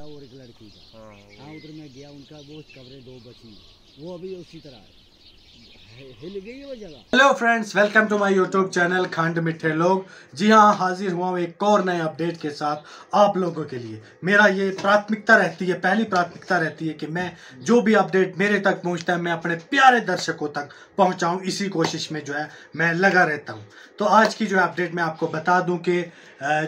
बच्चा और एक लड़की का। हाँ हाँ उधर मैं गया उनका वो कब्रें दो बची वो अभी उसी तरह है। हिल गई वो जगह। Hello friends welcome to my YouTube channel खंड मिठे लोग। जी हाँ हाजिर हुआ हूँ एक और नए अपडेट के साथ आप लोगों के लिए। मेरा ये प्राथमिकता रहती है पहली प्राथमिकता रहती है कि मैं जो भी अपडेट मेरे तक पहुँचता है मैं अपने प्यारे दर्शकों तक पहुँचाऊँ। इसी कोशिश में जो है मैं लगा रहता हूँ। तो आज की जो है अपडेट मैं आपको बता दूँ कि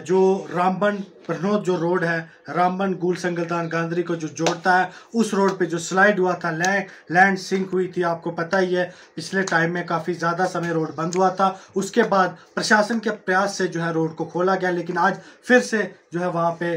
जो रामबन प्रनोद जो रोड है, रामबन, गुल, संगलदान, गांधरी को जो जोड़ता है, उस रोड पे जो स्लाइड हुआ था लैंड लैंड सिंक हुई थी, आपको पता ही है, पिछले टाइम में काफ़ी ज़्यादा समय रोड बंद हुआ था। उसके बाद प्रशासन के प्रयास से जो है रोड को खोला गया, लेकिन आज फिर से जो है वहाँ पे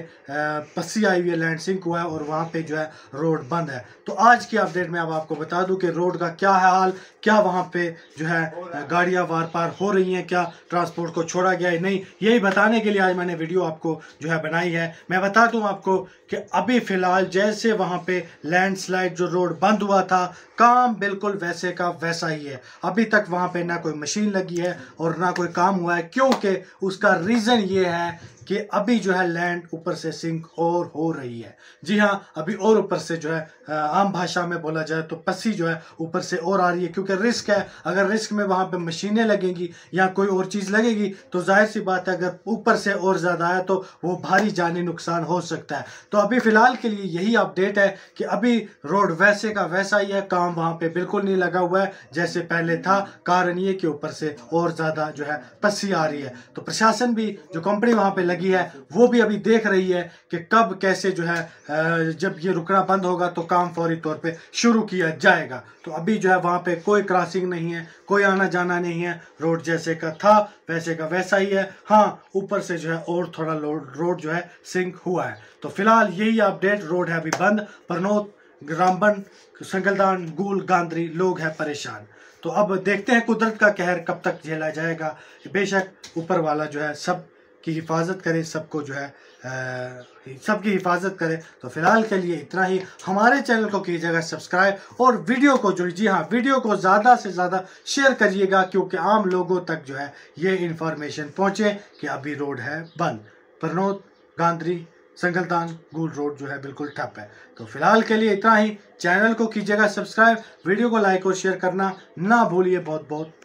पस्सी आई हुई है लैंड सिंक हुआ है और वहाँ पे जो है रोड बंद है। तो आज की अपडेट में अब आपको बता दूँ कि रोड का क्या है हाल, क्या वहाँ पे जो है गाड़ियाँ वार पार हो रही हैं, क्या ट्रांसपोर्ट को छोड़ा गया है, नहीं, यही बताने के लिए आज मैंने वीडियो आपको जो है बनाई है। मैं बता दूँ आपको कि अभी फ़िलहाल जैसे वहाँ पे लैंडस्लाइड जो रोड बंद हुआ था, काम बिल्कुल वैसे का वैसा ही है। अभी तक वहाँ पे ना कोई मशीन लगी है और ना कोई काम हुआ है, क्योंकि उसका रीज़न ये है कि अभी जो है लैंड ऊपर से सिंक और हो रही है। जी हाँ अभी और ऊपर से जो है आम भाषा में बोला जाए तो पस्सी जो है ऊपर से और आ रही है, क्योंकि रिस्क है। अगर रिस्क में वहाँ पे मशीनें लगेंगी या कोई और चीज़ लगेगी तो ज़ाहिर सी बात है अगर ऊपर से और ज़्यादा आया तो वो भारी जानी नुकसान हो सकता है। तो अभी फ़िलहाल के लिए यही अपडेट है कि अभी रोड वैसे का वैसा ही है, काम वहाँ पर बिल्कुल नहीं लगा हुआ है, जैसे पहले था, कारण ये कि ऊपर से और ज़्यादा जो है पस्सी आ रही है। तो प्रशासन भी, जो कंपनी वहाँ पर लगी है, वो भी अभी देख रही है कि कब कैसे जो है जब ये रुकना बंद होगा तो काम फौरी तौर पे शुरू किया जाएगा। तो अभी जो है वहाँ पे कोई क्रॉसिंग नहीं है, कोई आना जाना नहीं है। रोड जैसे का था, वैसे का वैसा ही है। हाँ ऊपर से जो है और थोड़ा रोड जो है सिंक हुआ है। तो फ़िलहाल यही अपडेट रोड है अभी बंद। परनोत, रामबन, संगलदान, गुल गांधरी लोग हैं परेशान। तो अब देखते हैं कुदरत का कहर कब तक झेला जाएगा। बेशक ऊपर वाला जो है सब की हिफाजत करे, सबको जो है सबकी हिफाजत करे। तो फ़िलहाल के लिए इतना ही। हमारे चैनल को कीजिएगा सब्सक्राइब और वीडियो को जो जी हाँ वीडियो को ज़्यादा से ज़्यादा शेयर करिएगा क्योंकि आम लोगों तक जो है ये इन्फॉर्मेशन पहुँचे कि अभी रोड है बंद। प्रनोद गांधी संगलदान गुल रोड जो है बिल्कुल ठप है। तो फ़िलहाल के लिए इतना ही। चैनल को कीजिएगा सब्सक्राइब, वीडियो को लाइक और शेयर करना ना भूलिए। बहुत बहुत